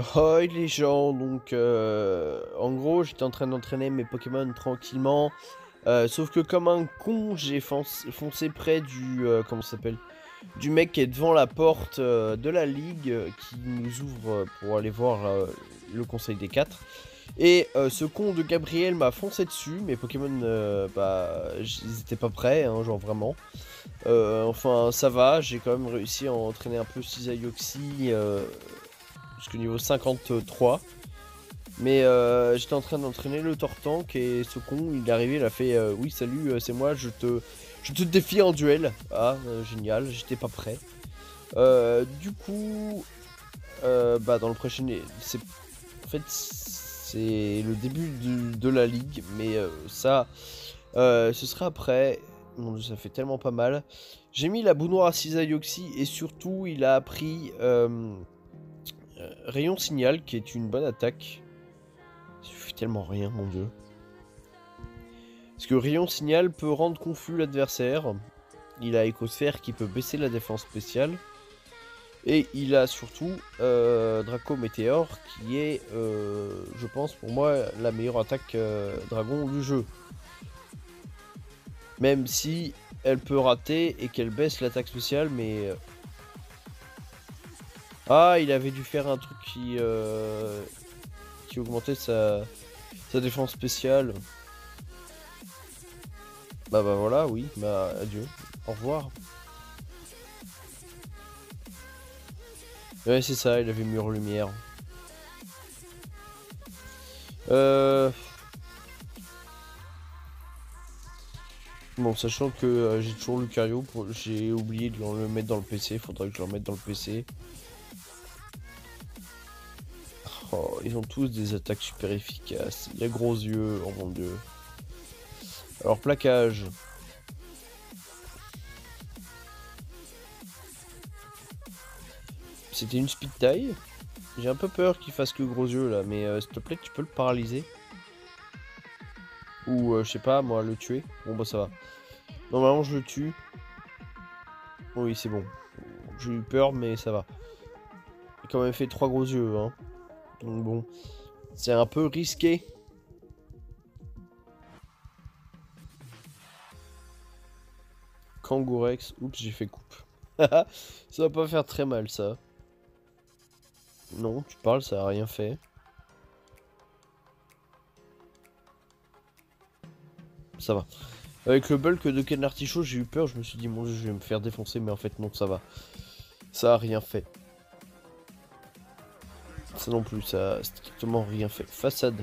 Hi les gens, donc euh, en gros j'étais en train d'entraîner mes Pokémon tranquillement, euh, sauf que comme un con j'ai foncé, près du, euh, comment s'appelle, du mec qui est devant la porte de la ligue qui nous ouvre pour aller voir le conseil des quatre. Et ce con de Gabriel m'a foncé dessus, mes Pokémon, bah, ils étaient pas prêts, hein, genre vraiment. enfin ça va, j'ai quand même réussi à entraîner un peu Cisayoxy jusqu'au niveau 53. Mais euh, j'étais en train d'entraîner le Tortank et ce con, il est arrivé, il a fait euh, Oui, salut, euh, c'est moi, je te, je te défie en duel. Ah, génial, j'étais pas prêt. du coup, bah, dans le prochain. En fait, c'est le début de, la ligue, mais ça, ce sera après. Mon dieu, ça fait tellement pas mal. J'ai mis la boue noire à Cisayoxy et surtout, il a appris. Euh, rayon signal, qui est une bonne attaque. Ça tellement rien, mon dieu. Parce que rayon signal peut rendre confus l'adversaire. Il a écosphère qui peut baisser la défense spéciale. Et il a surtout euh, Draco Météor qui est, euh, je pense pour moi, la meilleure attaque dragon du jeu. Même si elle peut rater et qu'elle baisse l'attaque spéciale, mais ah, il avait dû faire un truc qui, euh, qui augmentait sa, sa défense spéciale. Bah bah voilà, oui, bah adieu, au revoir. Ouais, c'est ça, il avait mur lumière. Euh... Bon, sachant que euh, j'ai toujours Lucario, j'ai oublié de le mettre dans le PC, faudrait que je le remette dans le PC. Oh, ils ont tous des attaques super efficaces. Il a gros yeux, oh mon dieu. Alors, plaquage. C'était une speed taille. J'ai un peu peur qu'il fasse que gros yeux là, mais euh, s'il te plaît, tu peux le paralyser. Ou, euh, je sais pas, moi, le tuer. Bon, bah ça va. Normalement, je le tue. Oui, c'est bon. J'ai eu peur, mais ça va. Il a quand même fait trois gros yeux, hein. Bon, c'est un peu risqué. Kangourex, oups, j'ai fait coupe. ça va pas faire très mal ça. Non, tu parles, ça a rien fait. Ça va. Avec le bulk de Ken j'ai eu peur, je me suis dit, mon je vais me faire défoncer, mais en fait, non, ça va. Ça a rien fait. Ça non plus, ça a strictement rien fait. Façade.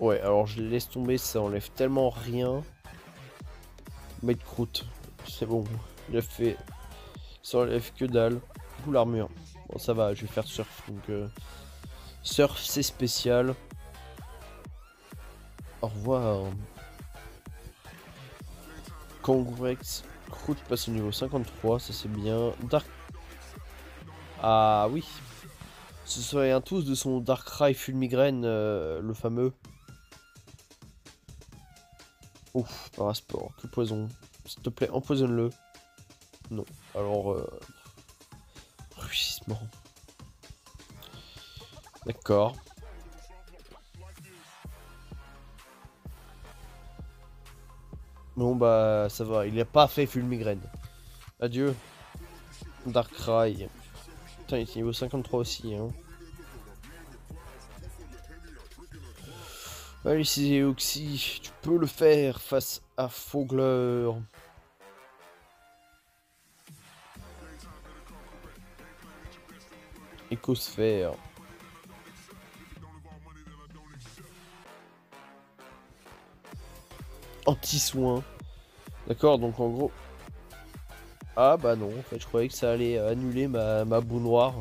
Ouais, alors je laisse tomber, ça enlève tellement rien. Mettre croûte, c'est bon. Il a fait... Ça enlève que dalle. Du l'armure. Bon, ça va, je vais faire surf. Donc, euh, surf, c'est spécial. Au revoir. Kangourex Croûte passe au niveau 53, ça c'est bien. Dark. Ah oui. Ce serait un tous de son Darkrai Fulmigraine, euh, le fameux. Ouf, parasport, que poison. S'il te plaît, empoisonne-le. Non. Alors, euh... D'accord. Bon bah ça va, il a pas fait Fulmigraine. Adieu. Darkrai. Putain, il est niveau 53 aussi. Hein. Allez, Oxy, tu peux le faire face à Fogler. Écosphère. Anti-soin. D'accord, donc en gros... Ah bah non, en fait je croyais que ça allait annuler ma, ma boue noire.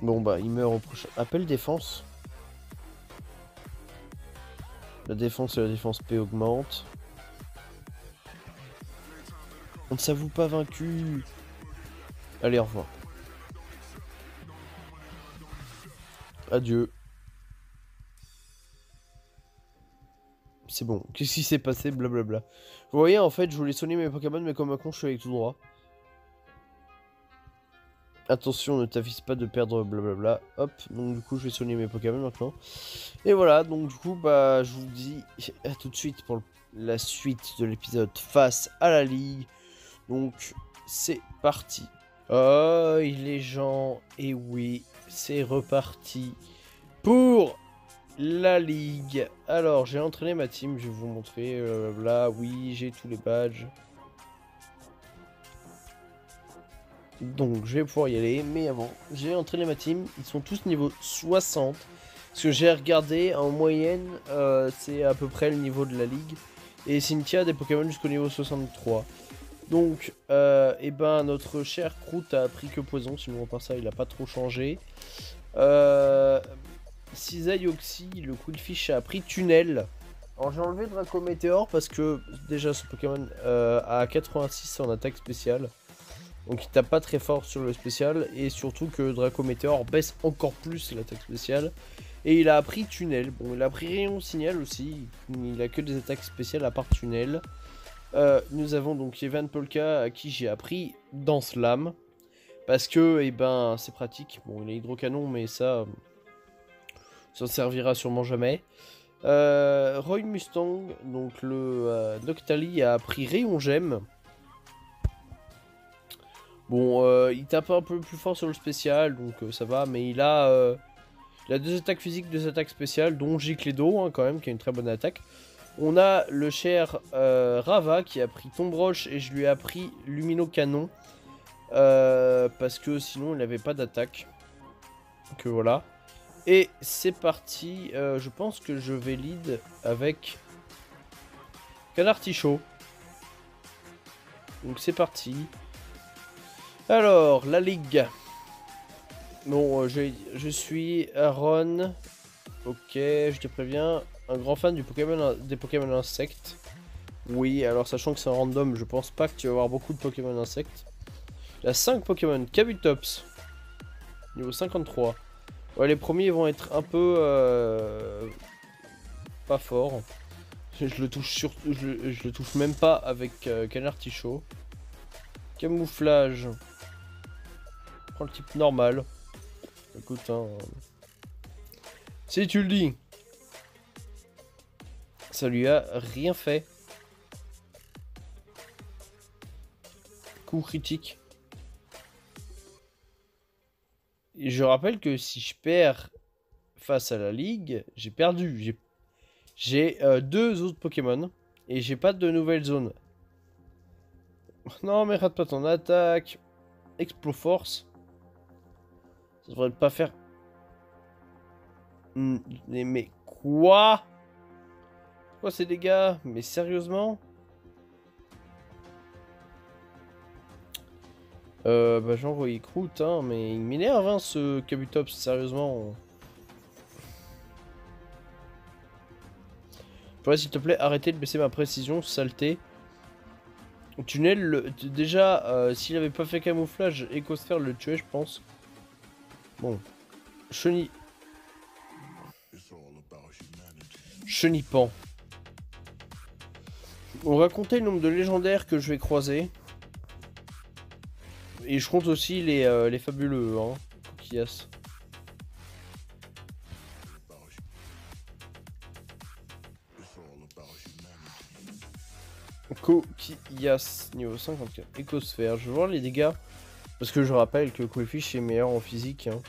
Bon bah il meurt au prochain. Appel défense. La défense et la défense P augmente. On ne s'avoue pas vaincu. Allez, au revoir. Adieu. C'est bon. Qu'est-ce qui s'est passé Blablabla. Vous voyez, en fait, je voulais sonner mes Pokémon, mais comme un con, je suis avec tout droit. Attention, ne t'avise pas de perdre blablabla. Hop, donc du coup, je vais sonner mes Pokémon maintenant. Et voilà, donc du coup, bah, je vous dis à tout de suite pour la suite de l'épisode face à la Ligue. Donc, c'est parti. Oh, les gens, et oui, c'est reparti pour la Ligue. Alors, j'ai entraîné ma team, je vais vous montrer. Là, oui, j'ai tous les badges. Donc je vais pouvoir y aller, mais avant, j'ai entraîné ma team, ils sont tous niveau 60. Ce que j'ai regardé, en moyenne, euh, c'est à peu près le niveau de la ligue. Et Cynthia des Pokémon jusqu'au niveau 63. Donc, euh, et eh ben, notre cher Croûte a pris que poison, sinon par ça il a pas trop changé. Euh, Oxy, le Quillfish a pris Tunnel. Alors j'ai enlevé Draco Météor parce que déjà ce Pokémon euh, a 86 en attaque spéciale. Donc il tape pas très fort sur le spécial. Et surtout que Draco Meteor baisse encore plus l'attaque spéciale. Et il a appris tunnel. Bon, il a pris rayon signal aussi. Il a que des attaques spéciales à part tunnel. Euh, nous avons donc Evan Polka à qui j'ai appris Danse Lame. Parce que, eh ben, c'est pratique. Bon, il a hydrocanon, mais ça, ça servira sûrement jamais. Euh, Roy Mustang, donc le euh, Noctali, a appris Rayon Gemme. Bon, euh, il tape un peu plus fort sur le spécial, donc ça va, mais il a, deux attaques physiques, deux attaques spéciales, dont Gicledo, hein, quand même, qui a une très bonne attaque. On a le cher Rava qui a pris Tombe Roche et je lui ai appris Lumino Canon. parce que sinon il n'avait pas d'attaque. Que voilà. Et c'est parti. je pense que je vais lead avec Canard Tichot. Donc c'est parti. Alors, la ligue. Bon, euh, je, suis Aaron. Ok, je te préviens. Un grand fan du Pokémon, des Pokémon insectes. Oui, alors sachant que c'est un random, je pense pas que tu vas avoir beaucoup de Pokémon insectes. Il y a 5 Pokémon. Kabutops. Niveau 53. Ouais, les premiers vont être un peu... Euh, pas forts. Je, le touche sur, je, le touche même pas avec euh, Canard Tichot. Camouflage prends le type normal. Écoute, hein. Si tu le dis. Ça lui a rien fait. Coup critique. Je rappelle que si je perds face à la ligue, j'ai perdu. J'ai euh, deux autres Pokémon. Et j'ai pas de nouvelle zone. Non mais rate pas ton attaque. Exploforce. Ça devrait pas faire... Hmm, mais quoi? Quoi ces dégâts? Mais sérieusement? Euh, bah j'ai envoyé croûte, hein, mais il m'énerve, hein, ce Kabutops, sérieusement. Pourrais s'il te plaît arrêter de baisser ma précision, saleté. Tunnel, déjà, euh, s'il avait pas fait camouflage, Ecosphère le tuait, je pense. Bon. Cheni... Chenipan. On va compter le nombre de légendaires que je vais croiser. Et je compte aussi les, euh, les fabuleux, hein, Kokiyas. Kokiyas, niveau 54. Écosphère. Je vais voir les dégâts. Parce que je rappelle que Quillfish est meilleur en physique. Hein.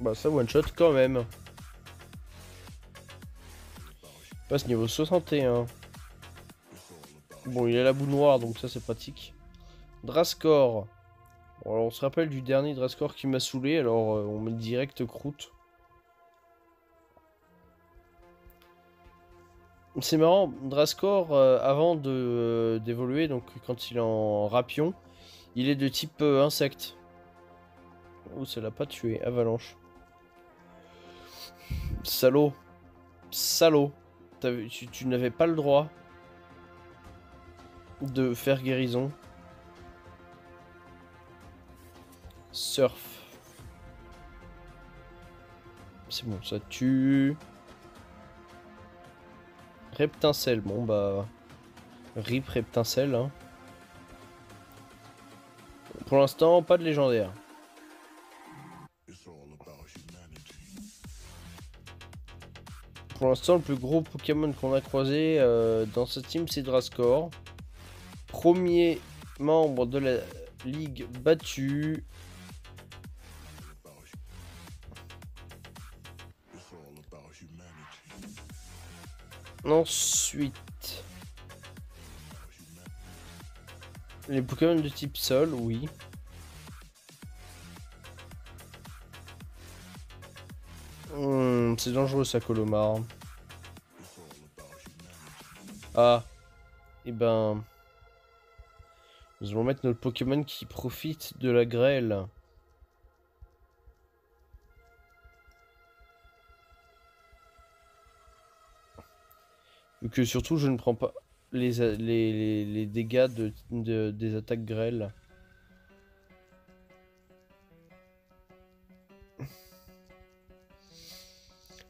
Bah ça one shot quand même. Passe niveau 61. Bon il a la boue noire donc ça c'est pratique. Alors on se rappelle du dernier Drascore qui m'a saoulé alors euh, on met direct croûte. C'est marrant, Drascore euh, avant euh, d'évoluer, donc quand il est en rapion, il est de type insecte. Oh, ça l'a pas tué. Avalanche. Salaud. Salaud. Tu n'avais pas le droit de faire guérison. Surf. C'est bon, ça tue. Reptincelle, bon bah... Rip Reptincelle, hein. Pour l'instant, pas de légendaire. Pour l'instant, le plus gros Pokémon qu'on a croisé euh, dans ce team, c'est Drascore. Premier membre de la ligue battu. Ensuite, les Pokémon de type sol, oui. Hmm, c'est dangereux ça, Colomar. Ah. Et eh ben... Nous allons mettre notre Pokémon qui profite de la grêle. Que surtout je ne prends pas les, dégâts de, des attaques grêles.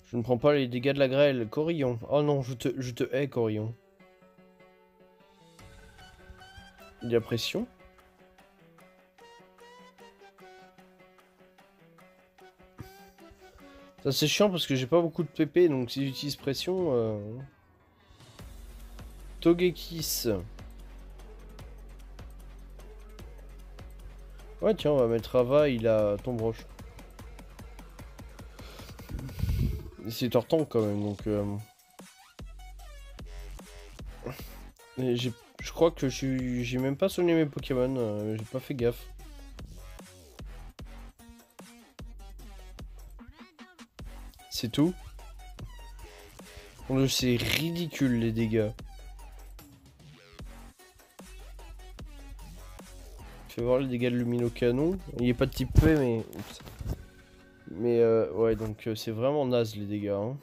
Je ne prends pas les dégâts de la grêle. Corillon. Oh non, je te, je te hais, Corillon. Il y a pression. Ça c'est chiant parce que j'ai pas beaucoup de PP donc si j'utilise pression... Euh... Togekis. Ouais tiens on va mettre Ava, il a ton broche. C'est tortant quand même donc... Euh... Je crois que j'ai même pas soigné mes Pokémon, euh, j'ai pas fait gaffe. C'est tout? C'est ridicule les dégâts. Fais voir les dégâts de Lumino Canon. Il a pas de type P mais... Mais euh, ouais donc euh, c'est vraiment naze les dégâts. Hein.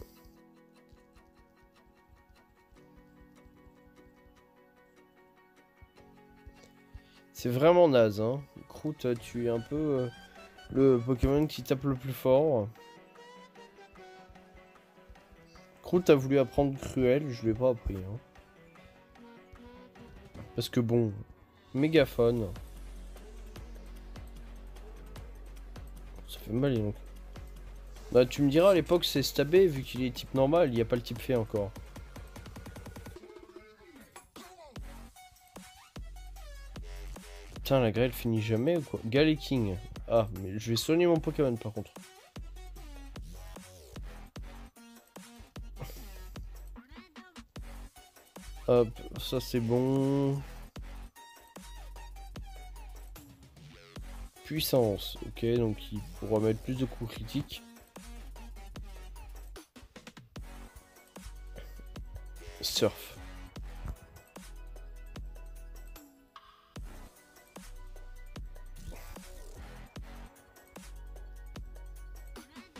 C'est vraiment naze, hein. Croûte, tu es un peu euh, le Pokémon qui tape le plus fort. Croûte a voulu apprendre Cruel, je l'ai pas appris. Hein. Parce que bon, mégaphone. Fait mal, donc. Bah tu me diras à l'époque c'est stabé vu qu'il est type normal, il n'y a pas le type fait encore. Putain, la grêle finit jamais ou quoi? King. Ah, mais je vais soigner mon Pokémon par contre. Hop, ça c'est bon. Puissance, ok, donc il pourra mettre plus de coups critiques. Surf.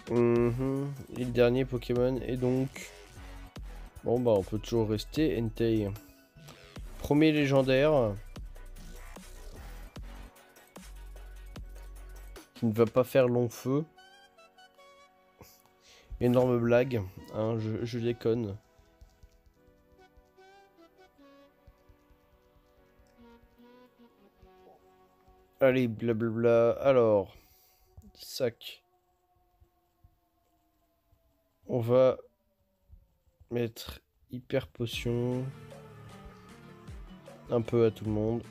Mhm. Et le dernier Pokémon est donc... Bon bah on peut toujours rester Entei. Premier légendaire. Qui ne va pas faire long feu. Énorme blague, hein, je, je déconne. Allez, blablabla. Alors, sac. On va mettre hyper potion un peu à tout le monde.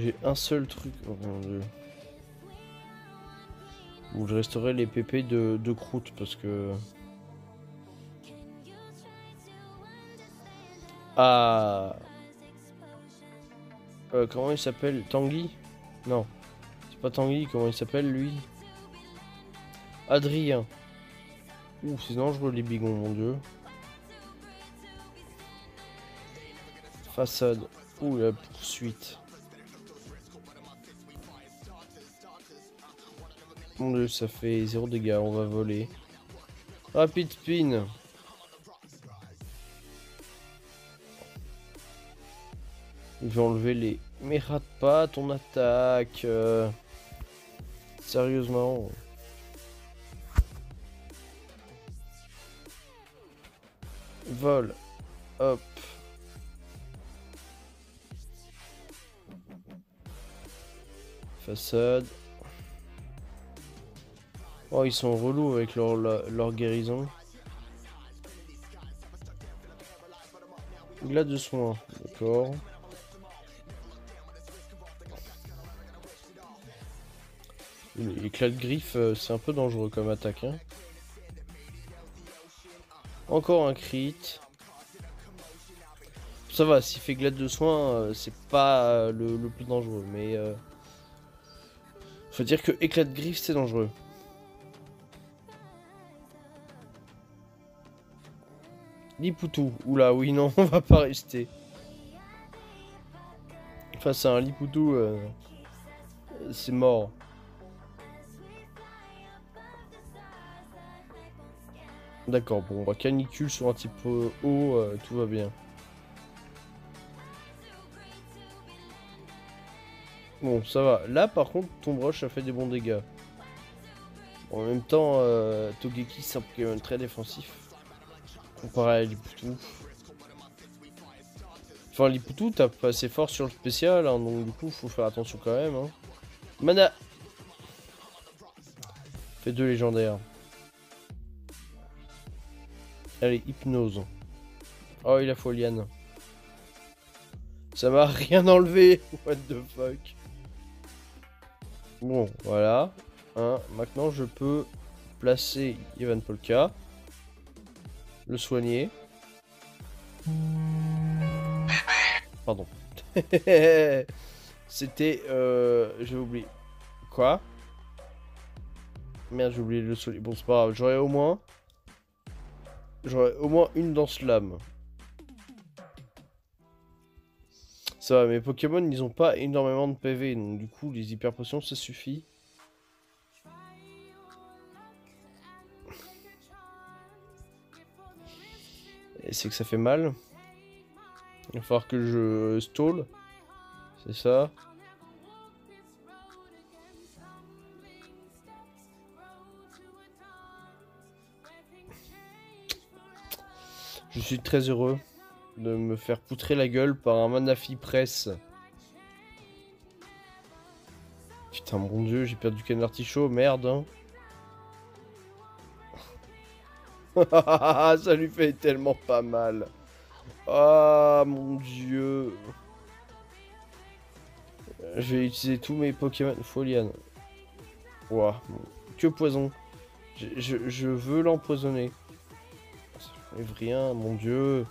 J'ai un seul truc. Oh mon dieu. Bon, je resterai les PP de, de croûte parce que. Ah. Euh, comment il s'appelle? Tanguy? Non. C'est pas Tanguy, comment il s'appelle lui? Adrien. Ouh, c'est dangereux les bigons, mon dieu. Façade. Ouh, la poursuite. Mon dieu, ça fait zéro dégâts, on va voler. Rapid spin. Il va enlever les... Mais rate pas ton attaque. Euh, sérieusement. Vol. Hop. Façade. Oh, ils sont relous avec leur, leur, guérison. Glade de soin, d'accord. Éclat de griffe, euh, c'est un peu dangereux comme attaque. Hein. Encore un crit. Ça va, s'il fait glade de soin, euh, c'est pas euh, le, plus dangereux. Mais faut dire que éclat de griffe, c'est dangereux. Lipoutou. Oula, oui, non, on va pas rester. Face à un Lipoutou, c'est mort. D'accord, bon, bah, canicule sur un type haut, euh, tout va bien. Bon, ça va. Là, par contre, ton brush a fait des bons dégâts. en même temps, euh, Togeki, c'est un Pokémon très défensif. Comparé à Lipoutou. Enfin, Lipoutou, t'as pas assez fort sur le spécial, hein, donc du coup, faut faire attention quand même. Hein. Mana Fait deux légendaires. Allez, hypnose. Oh, il a foliane. Ça m'a rien enlevé. What the fuck. Bon, voilà. Hein, maintenant, je peux placer Ivan Polka. Le soigner. Pardon. C'était... Euh, j'ai oublié. Quoi? Merde, j'ai oublié le soigner. Bon, c'est pas grave. J'aurais au moins... J'aurais au moins une dans lame. Ça va, mes Pokémon, ils ont pas énormément de PV, donc du coup, les hyper potions, ça suffit. Et c'est que ça fait mal. Il va falloir que je stall. C'est ça. Je suis très heureux de me faire poutrer la gueule par un Manafi Press. Putain, mon dieu, j'ai perdu Ken Artichaut, merde. Hein. Ça lui fait tellement pas mal. Ah, mon dieu. Je vais utiliser tous mes Pokémon. Foliane. Ouah, que poison. Je, veux l'empoisonner rien, mon dieu.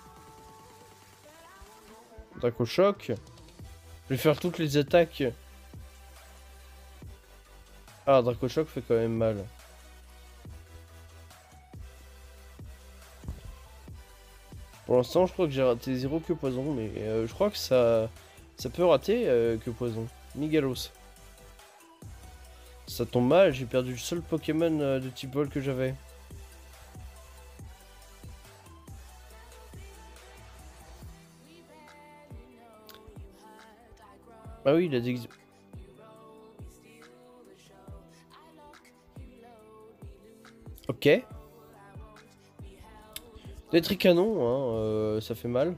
Choc. Je vais faire toutes les attaques. Ah, Draco choc fait quand même mal. Pour l'instant, je crois que j'ai raté zéro que poison, mais euh, je crois que ça, ça peut rater euh, que poison. Migalos. Ça tombe mal, j'ai perdu le seul Pokémon euh, de type vol que j'avais. Ah oui, il a dit... Ok. Des tricanons, hein, euh, ça fait mal.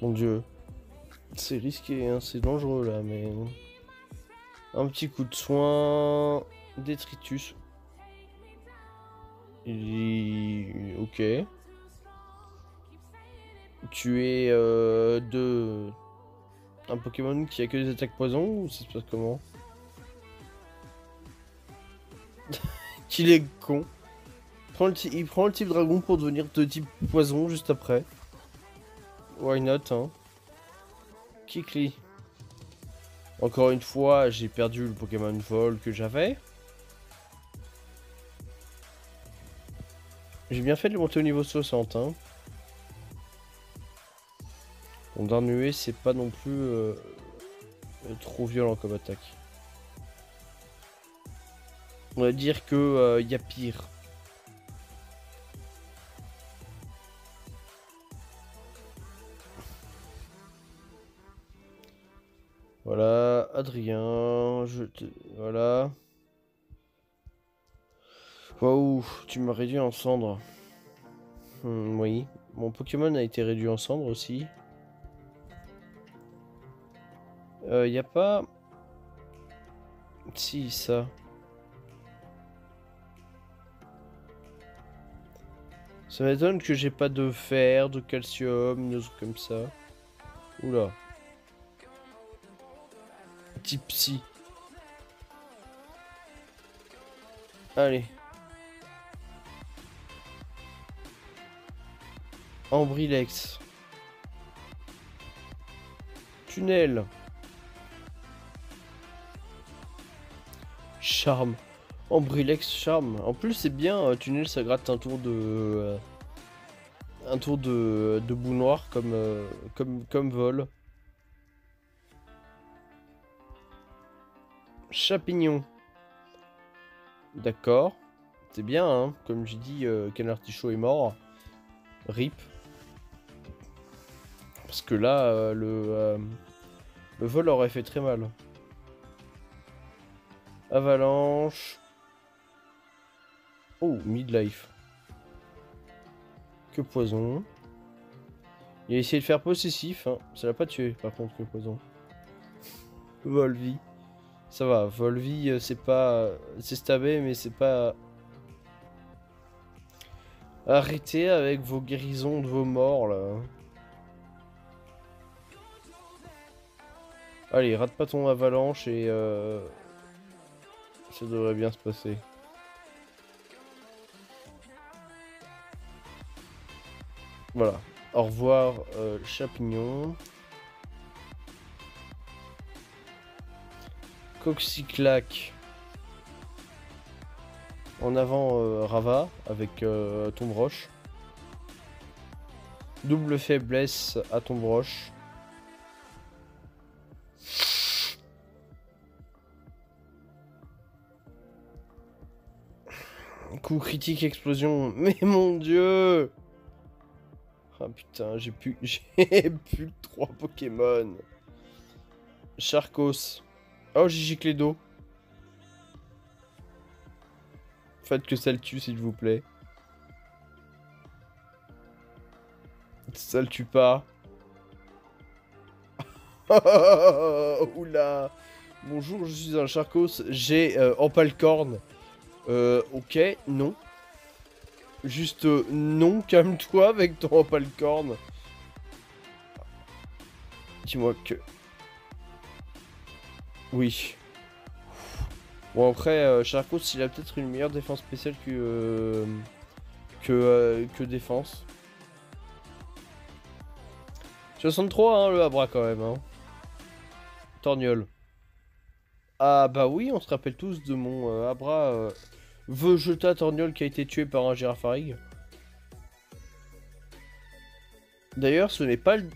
Mon dieu. C'est risqué, hein, c'est dangereux là, mais... Un petit coup de soin... Détritus. Ok. Tu es euh, de... Un Pokémon qui a que des attaques poison ou ça se passe comment? Qu'il est con. Il prend le type dragon pour devenir de type poison juste après. Why not, hein? Kikli. Encore une fois, j'ai perdu le Pokémon Vol que j'avais. J'ai bien fait de monter au niveau 60. Hein. Bon, d'un c'est pas non plus euh, trop violent comme attaque. On va dire que euh, y a pire. Voilà, Adrien, je te... Voilà. Waouh, tu m'as réduit en cendres. Hmm, oui, mon Pokémon a été réduit en cendres aussi. Euh, y a pas... Si, ça. Ça m'étonne que j'ai pas de fer, de calcium, de trucs comme ça. Oula. Petit psy. Allez. Ambrilex. Tunnel. Charme. Ambrilex charme. En plus c'est bien, euh, tunnel ça gratte un tour de... Euh, un tour de, de bout noir comme, euh, comme, vol. Chapignon. D'accord. C'est bien, hein. Comme j'ai dit, euh, Artichaut est mort. RIP. Parce que là, le, le vol aurait fait très mal. Avalanche. Oh, midlife. Que poison. Il a essayé de faire possessif. Hein. Ça l'a pas tué, par contre, que poison. Volvi. Ça va, Volvi, euh, c'est pas... C'est stabé, mais c'est pas... Arrêtez avec vos guérisons de vos morts, là. Allez, rate pas ton avalanche et... Euh... Ça devrait bien se passer. Voilà. Au revoir, euh, champignon. En avant, euh, Rava avec euh, tombe roche. Double faiblesse à tombe roche. Coup critique explosion. Mais mon dieu Ah putain, j'ai plus j'ai plus 3 Pokémon. Charcos. Oh, j'ai giclé d'eau. Faites que ça le tue, s'il vous plaît. Ça le tue pas. Oula Bonjour, je suis un Charcos. J'ai euh. Euh, ok, non. Juste euh, non, calme-toi avec ton Empalcorn. Dis-moi que... Oui. Bon après, euh, Charcos, il a peut-être une meilleure défense spéciale que... Euh, que, euh, que défense. 63 hein, le Abra quand même. Hein. Torgnole. Ah bah oui, on se rappelle tous de mon Abra Vegeta Torgnole qui a été tué par un Girafarig. D'ailleurs, ce n'est pas le...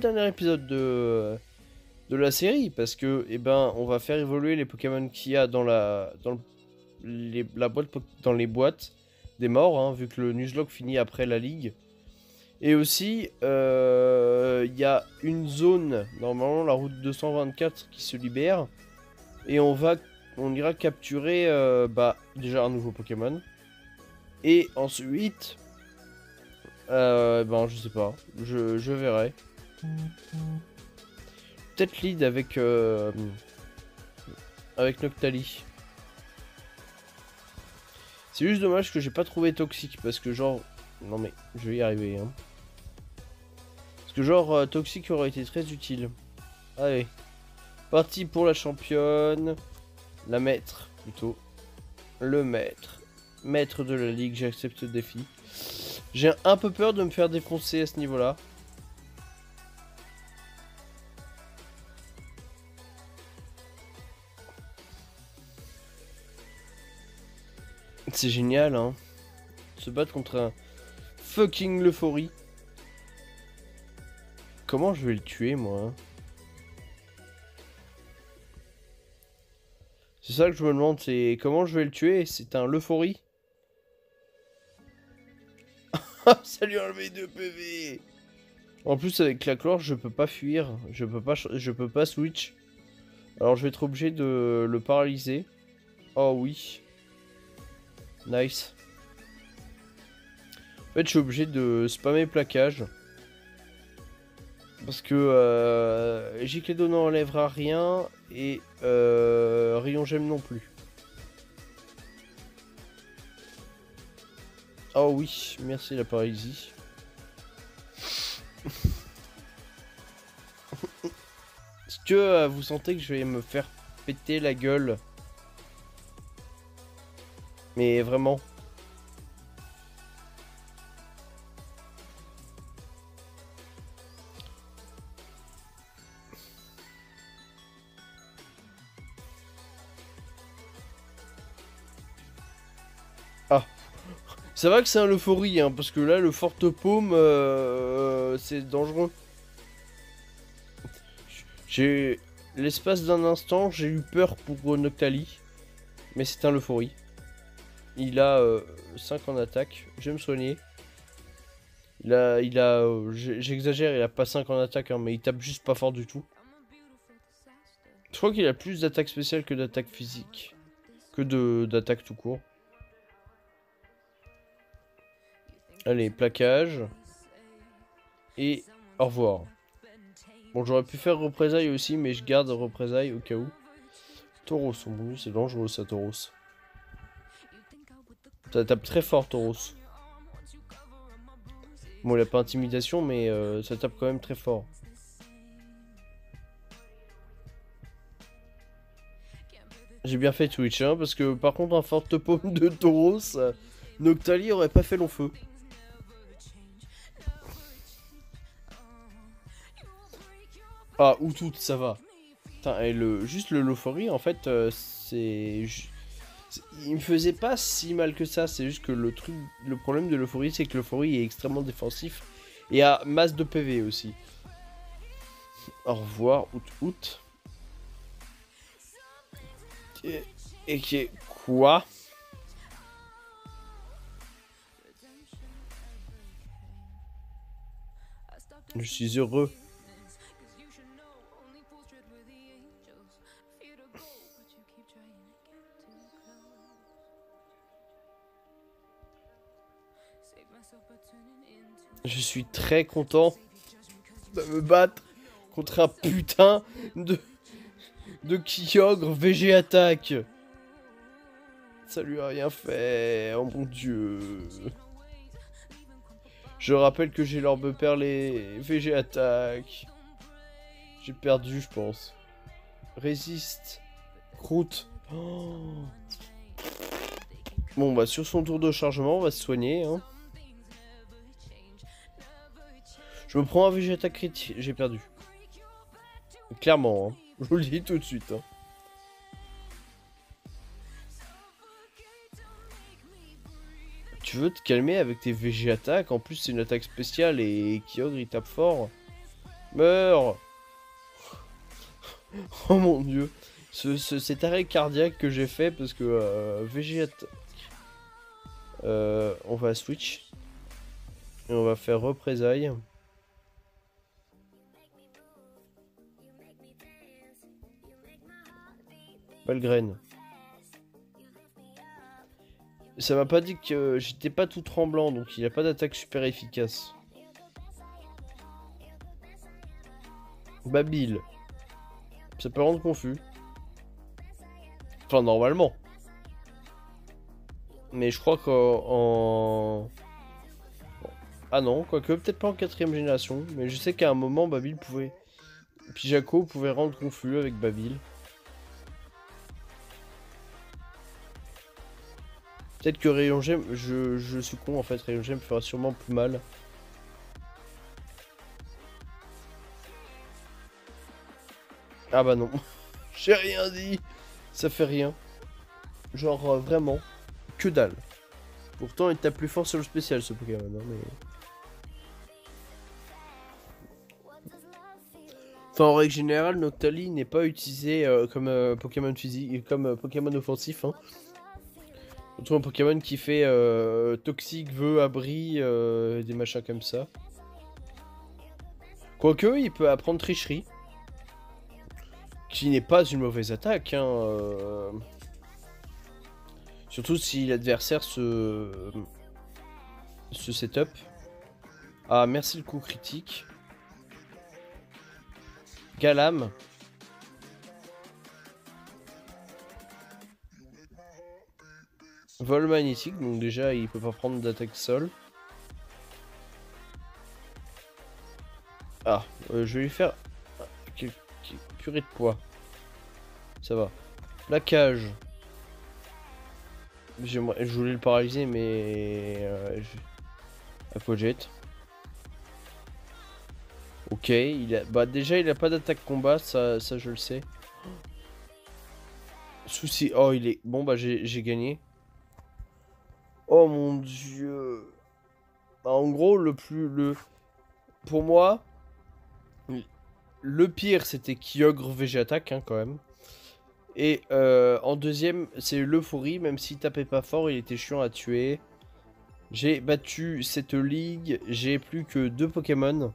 Dernier épisode de la série parce que eh ben on va faire évoluer les Pokémon qu'il y a dans la dans les boîtes des morts hein, vu que le Nuzlocke finit après la ligue et aussi euh, il y a une zone normalement la route 224 qui se libère et on va on ira capturer euh, bah déjà un nouveau Pokémon et ensuite euh, ben je sais pas je, verrai peut-être lead avec euh, avec Noctali. C'est juste dommage que j'ai pas trouvé toxique parce que genre non mais je vais y arriver hein. Parce que genre euh, toxique aurait été très utile. Allez. Parti pour la championne. La maître plutôt. Le maître. Maître de la ligue, j'accepte le défi. J'ai un peu peur de me faire défoncer à ce niveau-là. C'est génial, hein. Se battre contre un fucking euphorie. Comment je vais le tuer, moi C'est ça que je me demande, c'est comment je vais le tuer? C'est un euphorie Ça lui a enlevé 2 PV En plus, avec la chlore, je peux pas fuir. Je peux pas, je peux pas switch. Alors, je vais être obligé de le paralyser. Oh oui. Nice. En fait, je suis obligé de spammer plaquage. Parce que euh, JK2 n'enlèvera rien et euh, Rayon non plus. Oh oui, merci la paralysie. Est-ce que euh, vous sentez que je vais me faire péter la gueule? Mais vraiment Ça va que c'est un euphorie, hein, parce que là, le forte paume, euh, c'est dangereux. J'ai... L'espace d'un instant, j'ai eu peur pour Noctali. Mais c'est un euphorie. Il a 5 euh, en attaque. Je vais me soigner. Il a... Il a euh, J'exagère, il a pas 5 en attaque, hein, mais il tape juste pas fort du tout. Je crois qu'il a plus d'attaque spéciale que d'attaque physique. Que d'attaque tout court. Allez, plaquage. Et au revoir. Bon, j'aurais pu faire représailles aussi, mais je garde représailles au cas où. Tauros, c'est dangereux ça, Tauros. Ça tape très fort, Tauros. Bon, il a pas intimidation, mais euh, ça tape quand même très fort. J'ai bien fait Twitch, hein, parce que par contre, un forte paume de Tauros, Noctali aurait pas fait long feu. Ah, ou ça va. et le, juste le en fait, euh, c'est... Il me faisait pas si mal que ça, c'est juste que le truc, le problème de l'euphorie, c'est que l'euphorie est extrêmement défensif et a masse de PV aussi. Au revoir, out, et qui est quoi? Je suis heureux. Je suis très content de me battre contre un putain de de Kyogre VG attaque. Ça lui a rien fait. Oh mon dieu. Je rappelle que j'ai l'orbe perlé. VG attaque. J'ai perdu, je pense. Résiste. Croûte. Oh. Bon, bah sur son tour de chargement, on va se soigner. Hein. Je me prends un Vegeta critique, j'ai perdu. Clairement, hein. je vous le dis tout de suite. Hein. Tu veux te calmer avec tes VG attaques? En plus, c'est une attaque spéciale et Kyogre il tape fort. Meurs Oh mon dieu. Ce, cet arrêt cardiaque que j'ai fait parce que euh, VG attaque. Euh, on va switch. Et on va faire représailles. Graine. Ça m'a pas dit que j'étais pas tout tremblant, donc il a pas d'attaque super efficace. Babil. Ça peut rendre confus. Enfin, normalement. Mais je crois qu'en... Ah non, quoique, peut-être pas en quatrième génération. Mais je sais qu'à un moment, Babil pouvait... Puis Jaco pouvait rendre confus avec Babil. Peut-être que Rayon Gem, je, je, suis con en fait, Rayon Gem fera sûrement plus mal. Ah bah non, j'ai rien dit, ça fait rien. Genre euh, vraiment, que dalle. Pourtant il tape plus fort sur le spécial ce Pokémon, hein, mais... Enfin, en règle générale, Noctali n'est pas utilisé euh, comme euh, Pokémon physique, comme Pokémon offensif. Hein. Surtout un Pokémon qui fait euh, toxique, vœu, abri, euh, des machins comme ça. Quoique, il peut apprendre tricherie. Qui n'est pas une mauvaise attaque. Hein, euh. Surtout si l'adversaire se... se setup. Ah, merci le coup critique. Galam. Vol magnétique, donc déjà il peut pas prendre d'attaque sol. Ah, euh, je vais lui faire purée de poids. Ça va. La cage. Je voulais le paralyser, mais... Euh, Apogette. Ok, il a... Bah déjà, il a pas d'attaque combat, ça, ça je le sais. Souci... Oh, il est... Bon, bah j'ai gagné. Oh mon dieu. Bah, en gros, le plus... le Pour moi, le pire, c'était Kyogre Végétaque, hein, quand même. Et euh, en deuxième, c'est l'euphorie, même s'il tapait pas fort, il était chiant à tuer. J'ai battu cette ligue, j'ai plus que deux Pokémon.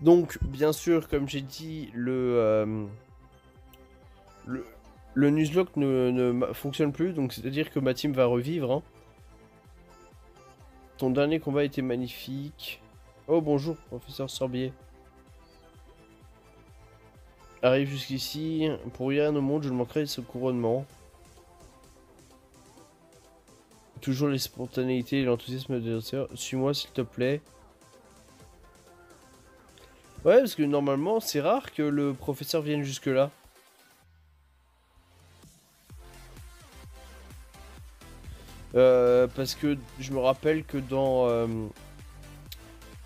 Donc, bien sûr, comme j'ai dit, le, euh, le, le, Nuzlocke ne, fonctionne plus, donc c'est-à-dire que ma team va revivre. Hein. Ton dernier combat était magnifique. Oh, bonjour, professeur Sorbier arrive jusqu'ici. Pour rien au monde, je ne manquerai ce couronnement. Toujours les spontanéités et l'enthousiasme de Suis-moi s'il te plaît. Ouais, parce que normalement, c'est rare que le professeur vienne jusque Euh, parce que je me rappelle que dans... Euh,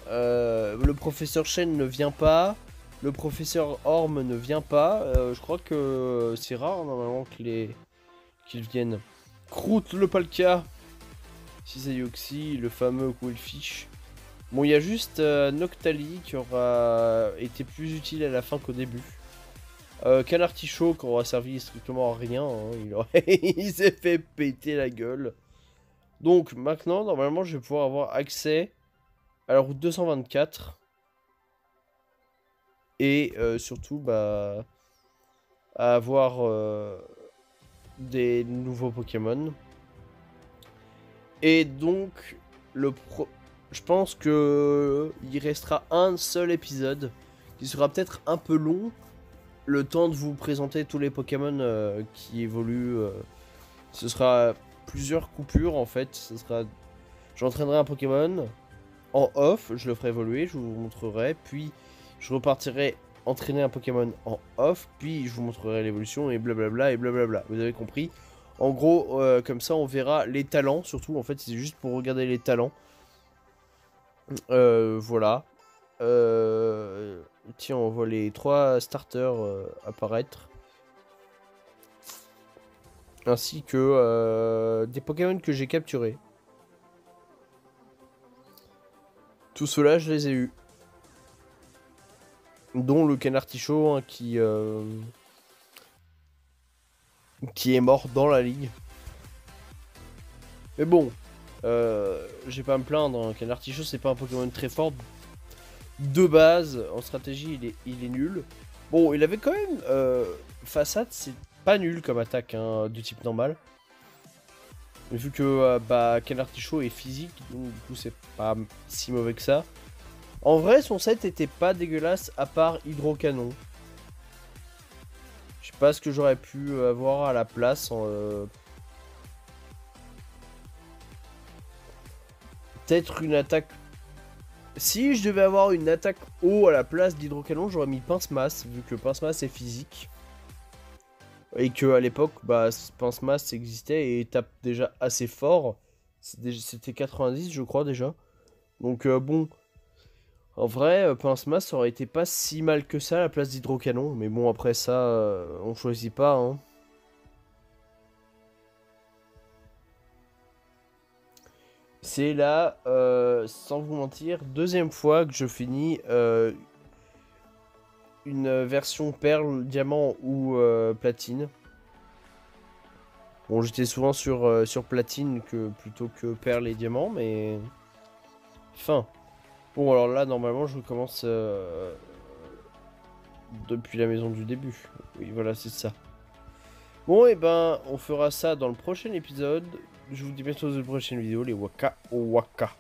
euh, le professeur Shen ne vient pas. Le professeur Orm ne vient pas. Je crois que c'est rare normalement qu'il qu'il vienne. Croûte le Palka. Cisayoxy, le fameux Quillfish. Bon, il y a juste Noctali qui aura été plus utile à la fin qu'au début. Euh, Canartichaud qui aura servi strictement à rien. Hein. Il, il s'est fait péter la gueule. Donc maintenant, normalement, je vais pouvoir avoir accès à la route 224 et euh, surtout bah, à avoir euh, des nouveaux Pokémon. Et donc, le pro... je pense que il restera un seul épisode qui sera peut-être un peu long. Le temps de vous présenter tous les Pokémon euh, qui évoluent. ce sera plusieurs coupures en fait. Ce sera, j'entraînerai un Pokémon en off, je le ferai évoluer, je vous montrerai, puis je repartirai entraîner un Pokémon en off, puis je vous montrerai l'évolution et blablabla et blablabla. Vous avez compris? En gros, euh, comme ça, on verra les talents, surtout. En fait, c'est juste pour regarder les talents. Euh, voilà. Euh, tiens, on voit les trois starters apparaître. Ainsi que des Pokémon que j'ai capturés. Tout cela, je les ai eus dont le canartichaud hein, qui euh, qui est mort dans la ligue. Mais bon, euh, j'ai pas à me plaindre. Un canartichaud c'est pas un Pokémon très fort de base. En stratégie, il est, il est nul. Bon, il avait quand même euh, façade, c'est pas nul comme attaque hein, du type normal. vu que bah, Canartichaud est physique, donc du coup c'est pas si mauvais que ça. En vrai, son set était pas dégueulasse à part Hydrocanon. Je sais pas ce que j'aurais pu avoir à la place. Euh, peut-être une attaque... Si je devais avoir une attaque haut à la place d'Hydrocanon, j'aurais mis Pince-Masse, vu que Pince-Masse est physique. Et que à l'époque, bah, Pince-Masse existait et tape déjà assez fort. C'était 90, je crois, déjà. Donc euh, bon, en vrai, euh, Pince-Masse aurait été pas si mal que ça à la place d'Hydrocanon. Mais bon, après ça, euh, on choisit pas. Hein. C'est là, sans vous mentir, deuxième fois que je finis une version perle, diamant ou platine. Bon, j'étais souvent sur, sur platine que, plutôt que perle et diamant, mais... Fin. Bon, alors là, normalement, je recommence euh, depuis la maison du début. Oui, voilà, c'est ça. Bon, et ben, on fera ça dans le prochain épisode. Je vous dis bientôt dans une prochaine vidéo, les waka waka.